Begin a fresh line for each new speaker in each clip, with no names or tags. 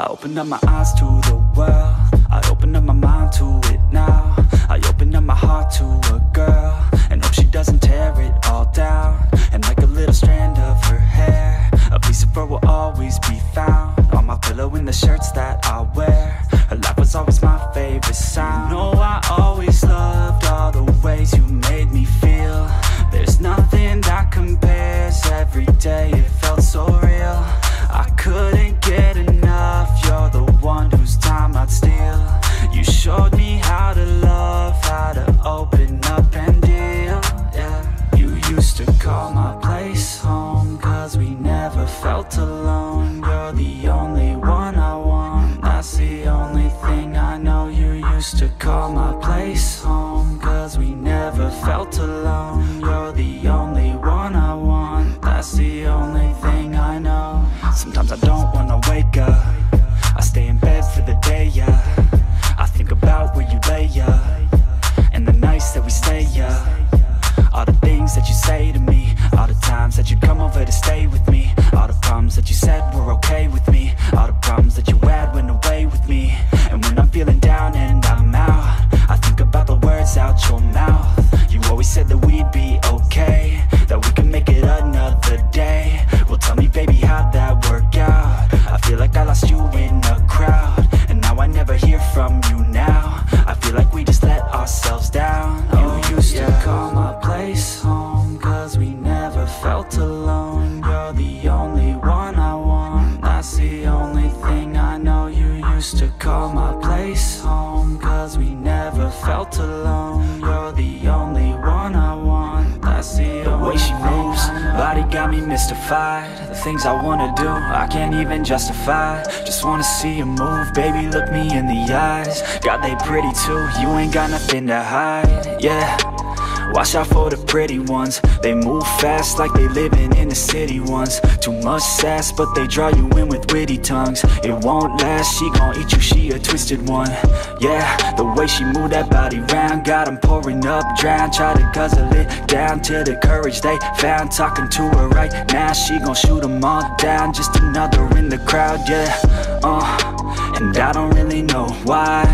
I opened up my eyes to the world. I opened up my mind to it now. I opened up my heart to a girl. And hope she doesn't tear it all down. And like a little strand of her hair A piece of her will always be found used to call my place home Cause we never felt alone. You're the only one I want That's the only thing I know. Sometimes I don't wanna wake up I stay in bed for the day, yeah. I think about where you lay, yeah felt alone. You're the only one I want. That's the only thing I know. You used to call my place home Cause we never felt alone. You're the only one I want. That's the, the way she moves Body got me mystified. The things I wanna do I can't even justify. Just wanna see you move Baby look me in the eyes. God they pretty too You ain't got nothing to hide Yeah Watch out for the pretty ones. They move fast like they living in the city ones Too much sass but they draw you in with witty tongues. It won't last, she gon' eat you, she a twisted one. Yeah, the way she move that body round Got 'em pouring up, drown Try to guzzle it down to the courage they found. Talking to her right now, she gon' shoot 'em all down. Just another in the crowd, yeah uh, And I don't really know why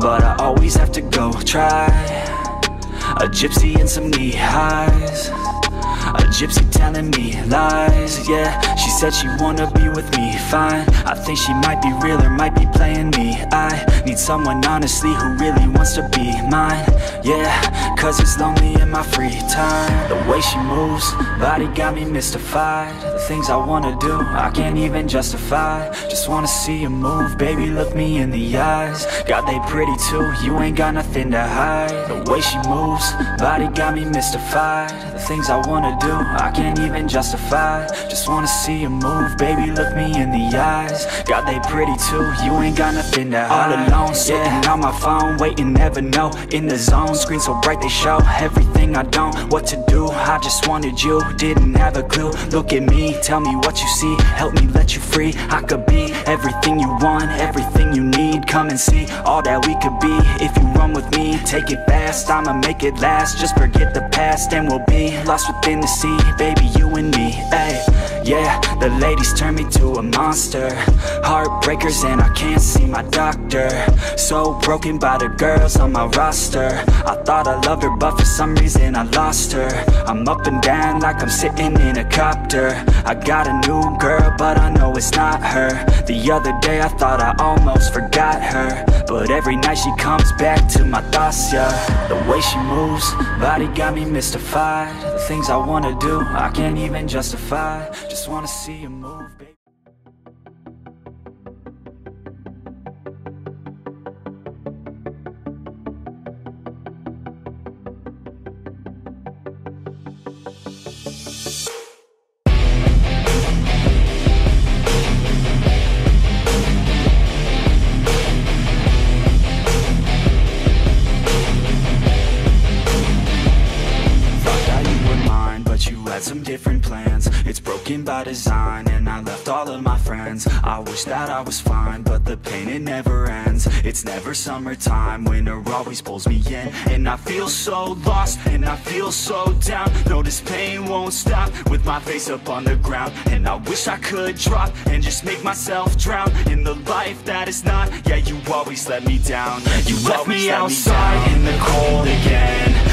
But I always have to go try a gypsy in some knee highs gypsy telling me lies, yeah. She said she wanna be with me, fine. I think she might be real or might be playing me. I need someone honestly who really wants to be mine Yeah, cause it's lonely in my free time. The way she moves, body got me mystified. The things I wanna do, I can't even justify. Just wanna see you move, baby look me in the eyes. God they pretty too, you ain't got nothing to hide. The way she moves, body got me mystified. The things I wanna do, I can't even justify. Just wanna see you move, baby look me in the eyes. God they pretty too, you ain't got nothing to hide. All alone, sitting on my phone, waiting never know In the zone, screen so bright they show Everything I don't, what to do I just wanted you, didn't have a clue. Look at me, tell me what you see. Help me let you free, I could be Everything you want, everything you need. Come and see all that we could be. If you run with me, take it fast. I'ma make it last, just forget the past And we'll be lost within the sea Baby, you and me, ayy. Yeah, the ladies turn me to a monster. Heartbreakers and I can't see my doctor. So broken by the girls on my roster. I thought I loved her but for some reason I lost her. I'm up and down like I'm sitting in a copter. I got a new girl but I know it's not her. The other day I thought I almost forgot her. But every night she comes back to my thoughts, yeah. The way she moves, body got me mystified things I wanna do, I can't even justify. Just wanna see you move, baby different plans. It's broken by design And I left all of my friends. I wish that I was fine But the pain, it never ends. It's never summertime Winter always pulls me in. And I feel so lost And I feel so down. No, this pain won't stop With my face up on the ground. And I wish I could drop And just make myself drown In the life that is not. Yeah, you always let me down. You, you left me outside me in the cold again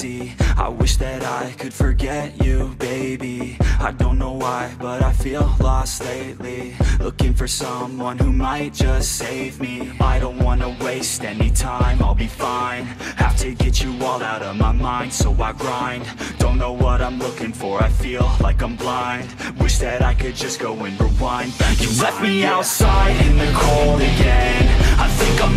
I wish that I could forget you, baby. I don't know why, but I feel lost lately. Looking for someone who might just save me. I don't wanna waste any time, I'll be fine. Have to get you all out of my mind, so I grind. Don't know what I'm looking for, I feel like I'm blind. Wish that I could just go and rewind. Back You left me outside in the cold again. I think I'm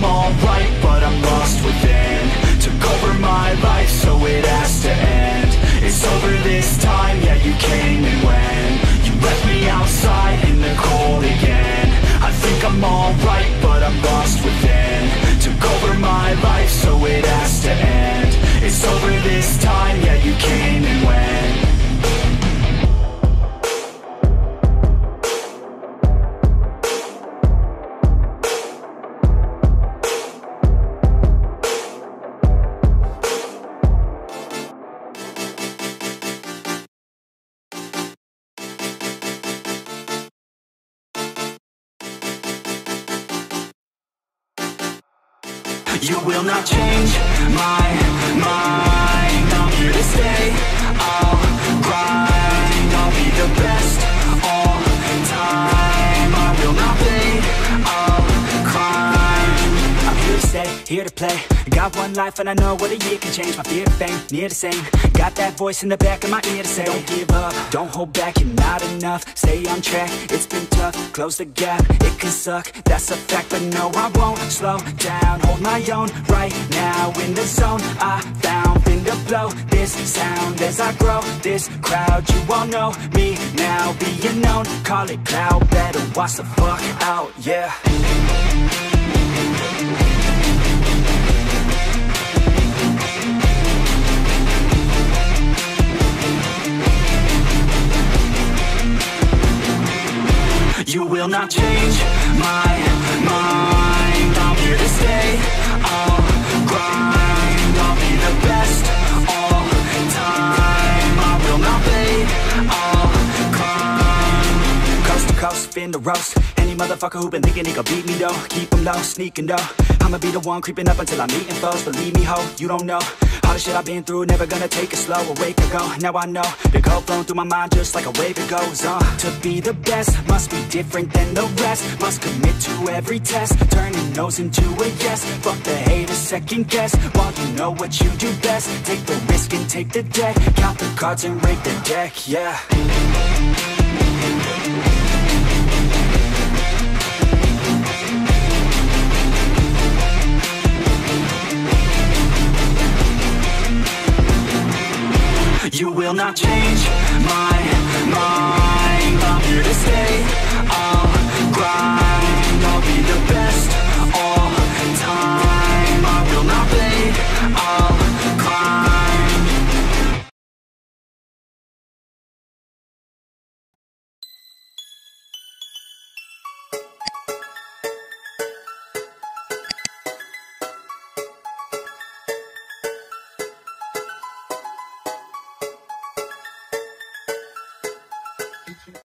You will not change my mind. I'm here to stay. I'll grind. I'll be the best all time. I will not fade. I'll climb. I'm here to stay, here to play Got one life and I know what a year can change. My fear of fame, near the same. Got that voice in the back of my ear to say Don't give up, don't hold back, you're not enough. Stay on track, it's been tough. Close the gap, it can suck That's a fact, but no I won't slow down. Hold my own right now in the zone. I found, been to blow this sound As I grow. This crowd You all know me now Being known, call it cloud Better watch the fuck out, yeah You will not change my mind. I'm here to stay. I'll grind. I'll be the best all time. I will not fade I'll climb Coast to coast, fin the roast motherfucker who been thinking he could beat me though. Keep him low, sneaking though. I'ma be the one creeping up until I'm meeting foes Believe me ho, you don't know. All the shit I've been through, never gonna take it slow Awake or go, now I know The code flowing through my mind just like a wave it goes on. To be the best, must be different than the rest. Must commit to every test, turning no's into a yes. Fuck the haters, second guess, while you know what you do best. Take the risk and take the deck, count the cards and rake the deck, yeah You will not change my mind. I'm here to stay. I'll grind. I'll be the best all time. I will not play. I'll